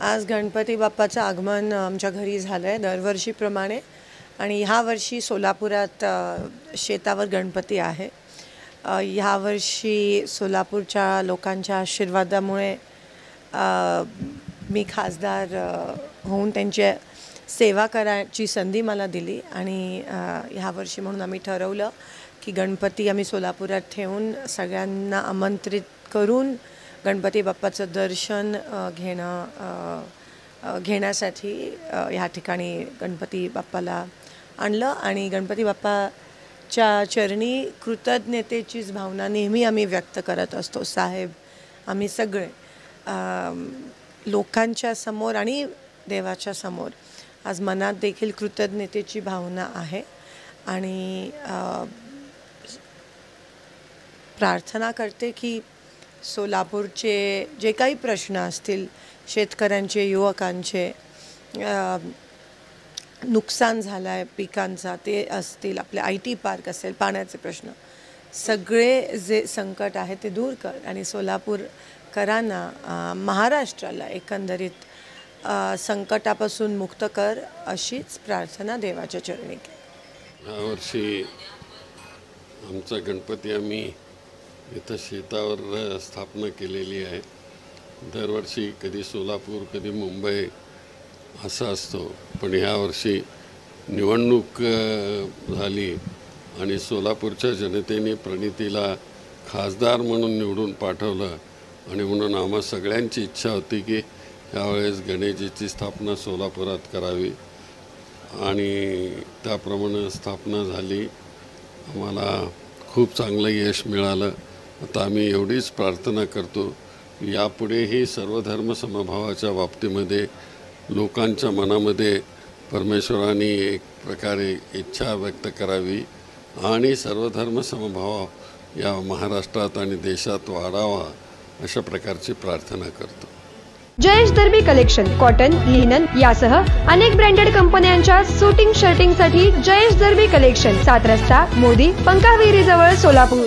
आज गणपती बाप्पाचं आगमन आमच्या घरी झालं आहे दरवर्षीप्रमाणे. आणि ह्या वर्षी सोलापुरात शेतावर गणपती आहे. ह्यावर्षी ह्या वर्षी सोलापूरच्या लोकांच्या आशीर्वादामुळे मी खासदार होऊन त्यांच्या सेवा करायची संधी मला दिली. आणि ह्यावर्षी ह्या वर्षी म्हणून आम्ही ठरवलं की गणपती आम्ही सोलापुरात ठेवून सगळ्यांना आमंत्रित करून गणपती बाप्पाचं दर्शन घेणं घेण्यासाठी ह्या ठिकाणी गणपती बाप्पाला आणलं आणि गणपती बाप्पाच्या चरणी कृतज्ञतेचीच भावना नेहमी आम्ही व्यक्त करत असतो. साहेब आम्ही सगळे लोकांच्या समोर आणि देवाच्या समोर आज मनात देखील कृतज्ञतेची भावना आहे आणि प्रार्थना करते की सोलापूरचे जे काही प्रश्न असतील शेतकऱ्यांचे युवकांचे नुकसान झालं आहे पिकांचा ते असतील आपले आय टी पार्क असेल पाण्याचे प्रश्न सगळे जे संकट आहे ते दूर कर. आणि सोलापूरकरांना महाराष्ट्राला एकंदरीत संकटापासून मुक्त कर अशीच प्रार्थना देवाच्या चरणी ह्या वर्षी आमचा गणपती आम्ही इथं शेतावर स्थापना केलेली आहे. दरवर्षी कधी सोलापूर कधी मुंबई असा असतो. पण ह्यावर्षी निवडणूक झाली आणि सोलापूरच्या जनतेने प्रणितीला खासदार म्हणून निवडून पाठवलं आणि म्हणून आम्हा सगळ्यांची इच्छा होती की यावेळेस गणेशजीची स्थापना सोलापुरात करावी. आणि त्याप्रमाणे स्थापना झाली. आम्हाला खूप चांगलं यश मिळालं. आता आम्ही एवढीच प्रार्थना करतो यापुढेही सर्वधर्म समभावाच्या बाबतीमध्ये लोकांच्या मनामध्ये परमेश्वराने एक प्रकारे इच्छा व्यक्त करावी आणि सर्वधर्म समभाव या महाराष्ट्रात आणि देशात वाढावा अशा प्रकारची प्रार्थना करतो. Jayesh Darbi collection cotton linen यासह अनेक ब्रँडेड कंपन्यांच्या सुटिंग शर्टिंगसाठी जयेश दर्बी कलेक्शन सात रस्ता मोदी पंकाविहिरी जवळ सोलापूर.